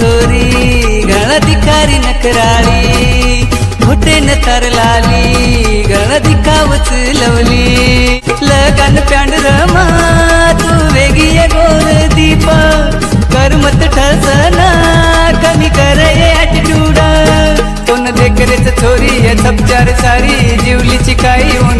छोरी गळ नकराळी मोठे न तर लाली गळ लवली. लगन प्यांड रमा तू वेगी गोर दीप. करमत ठसना कमी कर ॲटिट्यूड कोण देखरेच छोरी ये थपचार सारी जिवलीची काही ओंडूर